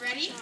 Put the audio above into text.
Ready?